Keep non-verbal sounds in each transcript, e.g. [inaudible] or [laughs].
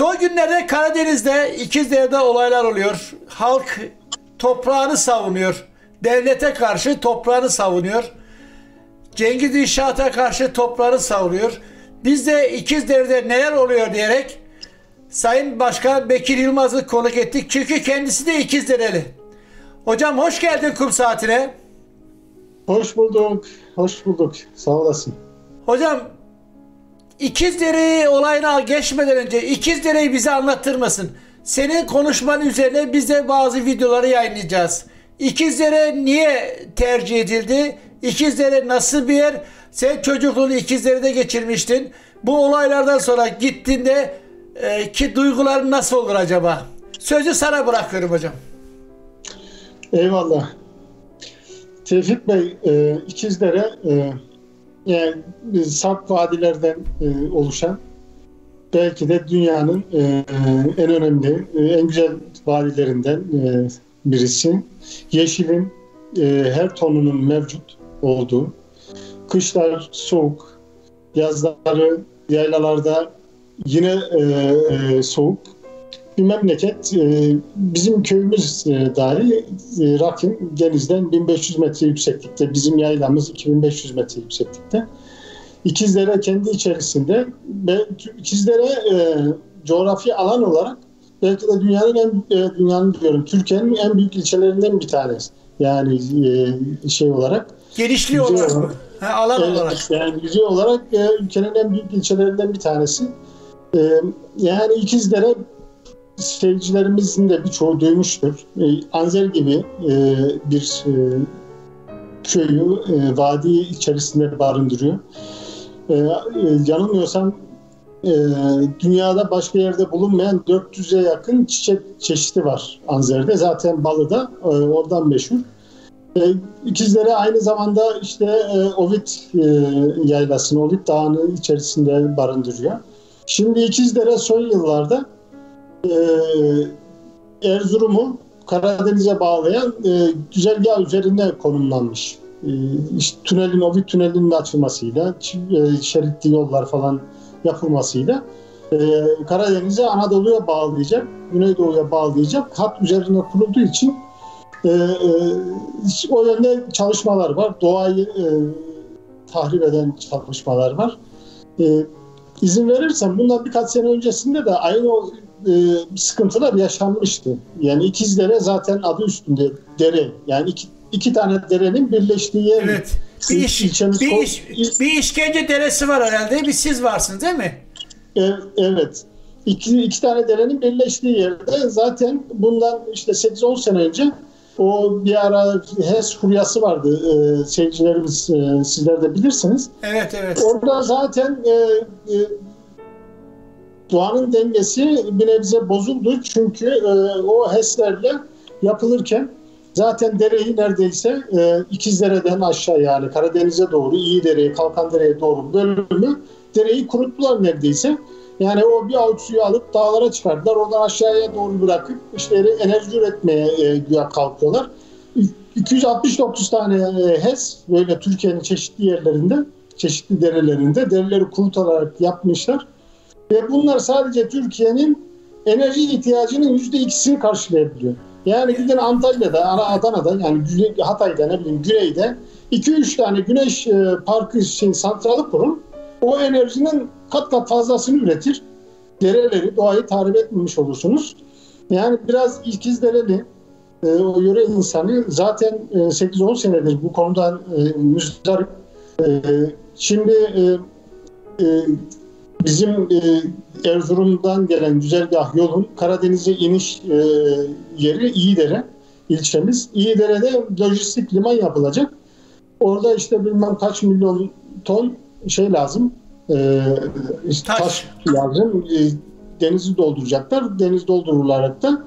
Son günlerde Karadeniz'de İkizdere'de olaylar oluyor. Halk toprağını savunuyor. Devlete karşı toprağını savunuyor. Cengiz İnşaat'a karşı toprağını savunuyor. Biz de İkizdere'de neler oluyor diyerek Sayın Başkan Bekir Yılmaz'ı konuk ettik. Çünkü kendisi de İkizdereli. Hocam hoş geldin kum saatine. Hoş bulduk. Hoş bulduk. Sağ olasın. Hocam İkizdere olayına geçmeden önce İkizdere'yi bize anlatır mısın? Senin konuşman üzerine biz de bazı videoları yayınlayacağız. İkizdere niye tercih edildi? İkizdere nasıl bir yer? Sen çocukluğunu İkizdere'de geçirmiştin. Bu olaylardan sonra gittiğinde e, ki duyguların nasıl olur acaba? Sözü sana bırakıyorum hocam. Eyvallah. Tevfik Bey, e, İkizdere e, yani sarp vadilerden e, oluşan belki de dünyanın e, en önemli, e, en güzel vadilerinden e, birisi. Yeşilin e, her tonunun mevcut olduğu, kışlar soğuk, yazları yaylalarda yine e, e, soğuk bir memleket. E, bizim köyümüz e, dahi e, Rakim denizden 1500 metre yükseklikte. Bizim yaylamız 2500 metre yükseklikte. İkizdere kendi içerisinde ve İkizdere e, coğrafi alan olarak belki de dünyanın en e, dünyanın diyorum Türkiye'nin en büyük ilçelerinden bir tanesi. Yani e, şey olarak Genişliği olarak, olarak ha, alan evet, olarak. Yani yüzey olarak e, ülkenin en büyük ilçelerinden bir tanesi. E, yani İkizdere seyircilerimizin de birçoğu duymuştur. E, Anzer gibi e, bir e, köyü e, vadi içerisinde barındırıyor. E, e, yanılmıyorsam e, dünyada başka yerde bulunmayan 400'e yakın çiçek çeşidi var Anzer'de. Zaten balı da e, oradan meşhur. E, İkizlere aynı zamanda işte e, Ovid e, yaylasını, Ovid Dağı'nı içerisinde barındırıyor. Şimdi İkizdere son yıllarda e, Erzurum'u Karadeniz'e bağlayan e, güzergah üzerinde konumlanmış. E, işte tünelin, Ovid tünelinin açılmasıyla, e, şeritli yollar falan yapılmasıyla e, Karadeniz'e Anadolu'ya bağlayacak, Güneydoğu'ya bağlayacak hat üzerine kurulduğu için e, e, o yönde çalışmalar var. Doğayı e, tahrip eden çalışmalar var. E, izin verirsen bundan birkaç sene öncesinde de aynı o e, sıkıntılar yaşanmıştı. Yani İkizdere zaten adı üstünde dere. Yani iki, iki tane derenin birleştiği yer. Evet. Bir, iş, ilçemiz bir, iş, bir işkence deresi var herhalde. Bir siz varsınız değil mi? E, evet. İki, iki tane derenin birleştiği yerde zaten bundan işte 8-10 sene önce o bir ara HES furyası vardı. E, seyircilerimiz e, sizler de bilirsiniz. Evet evet. Orada zaten e, e, doğanın dengesi bir nebze bozuldu. Çünkü e, o HES'lerle yapılırken zaten dereyi neredeyse e, İkizdere'den aşağı yani Karadeniz'e doğru, İyidere'ye, Kalkandere'ye doğru bölümü dereyi kuruttular neredeyse. Yani o bir avuç suyu alıp dağlara çıkardılar. Oradan aşağıya doğru bırakıp işte enerji üretmeye e, güya kalkıyorlar. 269 tane e, HES böyle Türkiye'nin çeşitli yerlerinde, çeşitli derelerinde dereleri kurutarak yapmışlar. Ve bunlar sadece Türkiye'nin enerji ihtiyacının yüzde ikisini karşılayabiliyor. Yani gidin Antalya'da, Ana Adana'da yani Hatay'da ne bileyim Güney'de 2-3 tane güneş e, parkı şey, santralı kurun. O enerjinin kat kat fazlasını üretir. Dereleri, doğayı tahrip etmemiş olursunuz. Yani biraz ikizdereli e, o yöre insanı zaten e, 8-10 senedir bu konudan e, müzdarip. E, şimdi e, bizim e, Erzurum'dan gelen güzergah yolun Karadeniz'e iniş e, yeri İyidere ilçemiz. İyidere'de lojistik liman yapılacak. Orada işte bilmem kaç milyon ton şey lazım. E, Taş. taş. lazım. E, denizi dolduracaklar. Deniz doldurularak da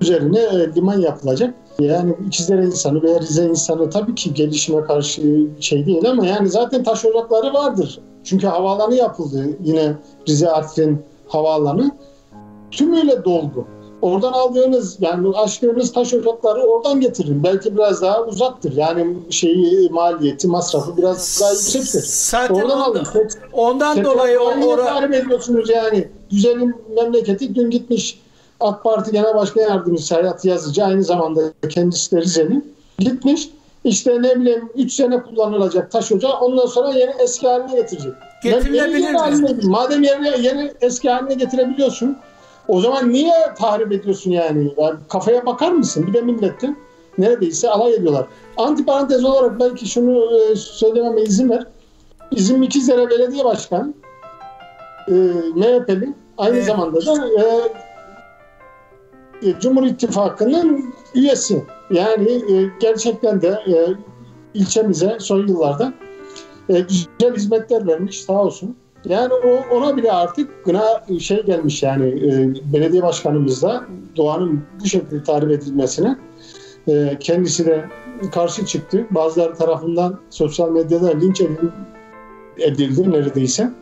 üzerine e, liman yapılacak. Yani İkizlere insanı veya Rize insanı tabii ki gelişime karşı şey değil ama yani zaten taş ocakları vardır. Çünkü havaalanı yapıldı. Yine Rize Artvin havaalanı tümüyle doldu. oradan aldığınız yani açtığınız taş ocakları oradan getirin. Belki biraz daha uzaktır. Yani şeyi maliyeti, masrafı biraz daha yüksektir. Zaten Oradan ondan, alın. Tek- ondan tek- dolayı o- ora, tahrip ediyorsunuz yani? Güzelim memleketi dün gitmiş AK Parti Genel Başkan Yardımcısı Hayat Yazıcı aynı zamanda kendisi de Rizeli. Gitmiş işte ne bileyim 3 sene kullanılacak taş ocağı ondan sonra yeni eski haline getirecek. Getirilebilir Madem yeni, yeni eski haline getirebiliyorsun o zaman niye tahrip ediyorsun yani? Yani Kafaya bakar mısın? Bir de milletten neredeyse alay ediyorlar. Antiparantez olarak belki şunu e, söylememe izin ver. Bizim İkizlere Belediye Başkanı e, MHP'li aynı Evet. zamanda da e, Cumhur İttifakı'nın üyesi. Yani e, gerçekten de e, ilçemize son yıllarda e, güzel hizmetler vermiş sağ olsun. Yani o ona bile artık gına şey gelmiş yani e, belediye başkanımızla Doğan'ın bu şekilde tarif edilmesine e, kendisi de karşı çıktı. Bazıları tarafından sosyal medyada linç edildi, edildi neredeyse.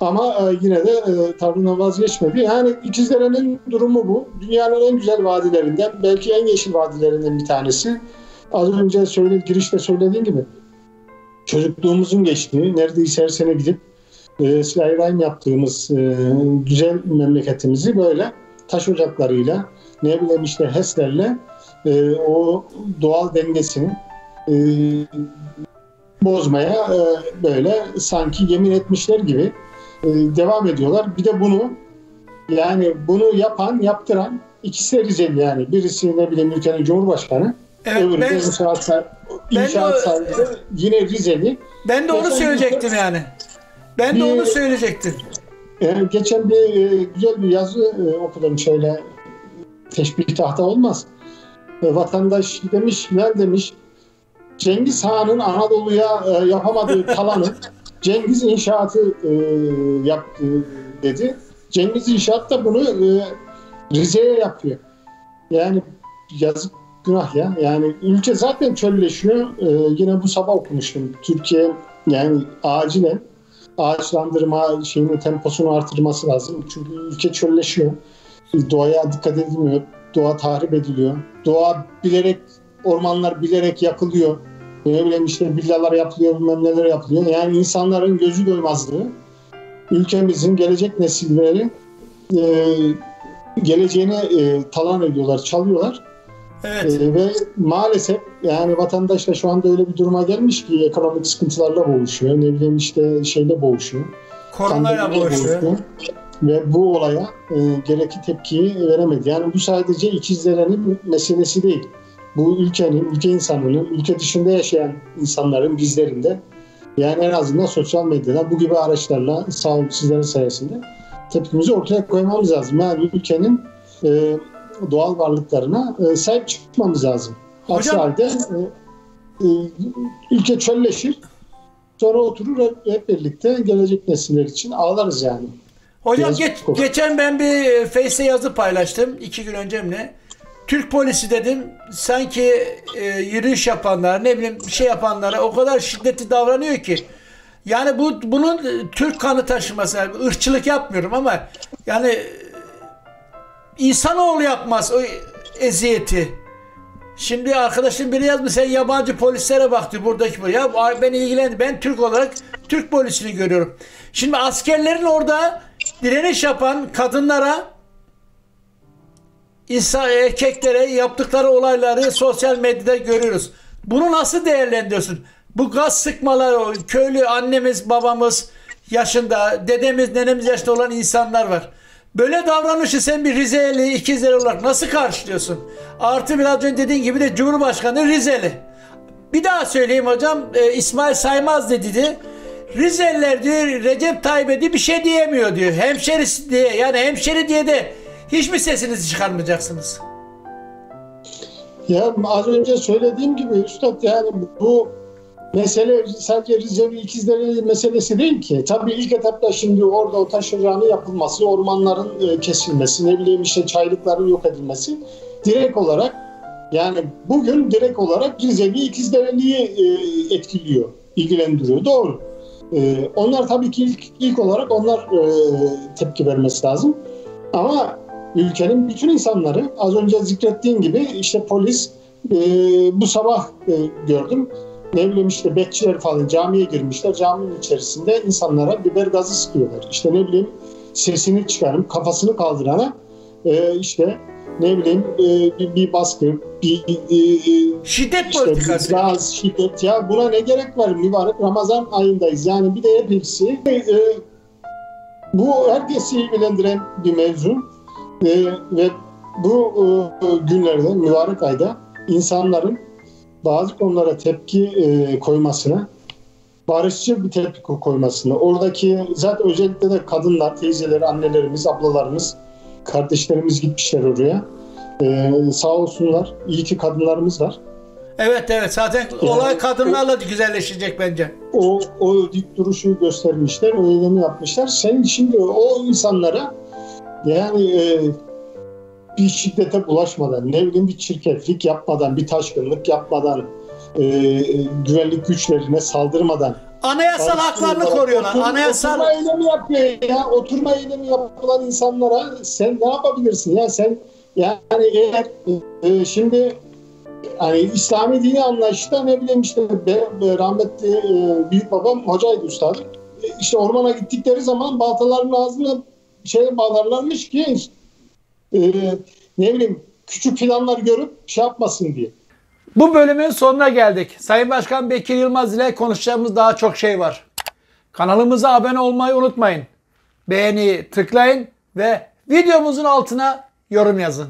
Ama e, yine de e, tavrından vazgeçmedi. Yani İkizdere'nin durumu bu. Dünyanın en güzel vadilerinden, belki en yeşil vadilerinden bir tanesi. Az önce söyle, girişte söylediğin gibi çocukluğumuzun geçtiği, neredeyse her sene gidip e, silah rahim yaptığımız e, güzel memleketimizi böyle taş ocaklarıyla, ne bileyim işte HES'lerle e, o doğal dengesini e, bozmaya e, böyle sanki yemin etmişler gibi e, devam ediyorlar. Bir de bunu yani bunu yapan, yaptıran ikisi de Rizeli yani. Birisi ne bileyim ülkenin Cumhurbaşkanı, evet, öbürü ben, inşaat, inşaat sahibi yine Rizeli. ben de onu Geçen- söyleyecektim yani. Ben de Bir- onu söyleyecektim. Yani geçen bir e, güzel bir yazı e, okudum şöyle teşbih tahta olmaz. E, vatandaş demiş, ben demiş Cengiz Han'ın Anadolu'ya e, yapamadığı [laughs] talanı Cengiz İnşaatı e, yaptı dedi. Cengiz İnşaat da bunu e, Rize'ye yapıyor. Yani yazık günah ya. Yani ülke zaten çölleşiyor. E, yine bu sabah okumuştum. Türkiye yani acilen ağaçlandırma şeyinin temposunu artırması lazım. Çünkü ülke çölleşiyor. Doğaya dikkat edilmiyor. Doğa tahrip ediliyor. Doğa bilerek, ormanlar bilerek yakılıyor. Ne bileyim işte villalar yapılıyor, bilmem neler yapılıyor. Yani insanların gözü doymazlığı ülkemizin gelecek nesilleri e, geleceğini e, talan ediyorlar, çalıyorlar. Evet. E, ve maalesef yani vatandaş da şu anda öyle bir duruma gelmiş ki ekonomik sıkıntılarla boğuşuyor. Ne bileyim işte şeyle boğuşuyor. Koronayla boğuşuyor. Ve bu olaya e, gerekli tepkiyi veremedi. Yani bu sadece ikizlerenin meselesi değil. Bu ülkenin, ülke insanının, ülke dışında yaşayan insanların, bizlerin de yani en azından sosyal medyadan bu gibi araçlarla sağ olun sizlerin sayesinde tepkimizi ortaya koymamız lazım. Yani ülkenin e, doğal varlıklarına e, sahip çıkmamız lazım. Aksi halde e, e, ülke çölleşir. Sonra oturur hep, hep birlikte gelecek nesiller için ağlarız yani. Hocam geç- geçen ben bir e, Face'e yazı paylaştım. iki gün önce mi ne? Türk polisi dedim sanki e, yürüyüş yapanlar ne bileyim bir şey yapanlara o kadar şiddetli davranıyor ki. Yani bu bunun e, Türk kanı taşıması, yani ırkçılık yapmıyorum ama yani e, insanoğlu yapmaz o eziyeti. Şimdi arkadaşım biri yazmış sen yabancı polislere bak diyor buradaki bu. Ya ay, beni ilgilendi. Ben Türk olarak Türk polisini görüyorum. Şimdi askerlerin orada direniş yapan kadınlara insan erkeklere yaptıkları olayları sosyal medyada görüyoruz. Bunu nasıl değerlendiriyorsun? Bu gaz sıkmaları, köylü annemiz, babamız yaşında, dedemiz, nenemiz yaşında olan insanlar var. Böyle davranışı sen bir Rizeli, ikizleri olarak nasıl karşılıyorsun? Artı biraz önce dediğin gibi de Cumhurbaşkanı Rizeli. Bir daha söyleyeyim hocam, e, İsmail Saymaz dedi de Rizeliler diyor Recep Tayyip'e diyor bir şey diyemiyor diyor. Hemşerisi diye yani hemşeri diye de hiç mi sesinizi çıkarmayacaksınız? Ya az önce söylediğim gibi Üstad yani bu mesele sadece Rize'li ikizleri meselesi değil ki. Tabii ilk etapta şimdi orada o taş yapılması, ormanların e, kesilmesi, ne bileyim işte çaylıkların yok edilmesi direkt olarak yani bugün direkt olarak Rize'li ikizlereliği e, etkiliyor, ilgilendiriyor. Doğru. E, onlar tabii ki ilk, ilk olarak onlar tepki vermesi lazım. Ama ülkenin bütün insanları az önce zikrettiğim gibi işte polis e, bu sabah e, gördüm. Ne bileyim işte bekçiler falan camiye girmişler. Caminin içerisinde insanlara biber gazı sıkıyorlar. İşte ne bileyim sesini çıkarıp kafasını kaldırana e, işte ne bileyim e, bir, bir baskı bir e, e, Şiddet işte politikası. gaz, şiddet. Ya buna ne gerek var? Mübarek Ramazan ayındayız. Yani bir de hepsi e, bu herkesi ilgilendiren bir mevzu E, ve bu e, günlerde mübarek ayda insanların bazı konulara tepki e, koymasına barışçıl bir tepki koymasına oradaki zaten özellikle de kadınlar, teyzeler, annelerimiz, ablalarımız, kardeşlerimiz gitmişler oraya. E, sağ olsunlar. İyi ki kadınlarımız var. Evet evet zaten olay kadınlarla güzelleşecek bence. o, o dik duruşu göstermişler, o eylemi yapmışlar. Sen şimdi o insanlara yani e, bir şiddete bulaşmadan, ne bileyim bir çirkeflik yapmadan, bir taşkınlık yapmadan, e, güvenlik güçlerine saldırmadan. Anayasal haklarını koruyorlar. Otur- Anayasal Oturma eylemi yapıyor ya. Oturma eylemi yapılan insanlara sen ne yapabilirsin ya? Sen yani eğer e, şimdi hani İslami dini anlayışta ne bileyim işte be, be- rahmetli e, büyük babam hocaydı üstadım. E, işte ormana gittikleri zaman baltaların ağzına şey bağlarlarmış ki e, ne bileyim küçük planlar görüp şey yapmasın diye. Bu bölümün sonuna geldik. Sayın Başkan Bekir Yılmaz ile konuşacağımız daha çok şey var. Kanalımıza abone olmayı unutmayın. Beğeni tıklayın ve videomuzun altına yorum yazın.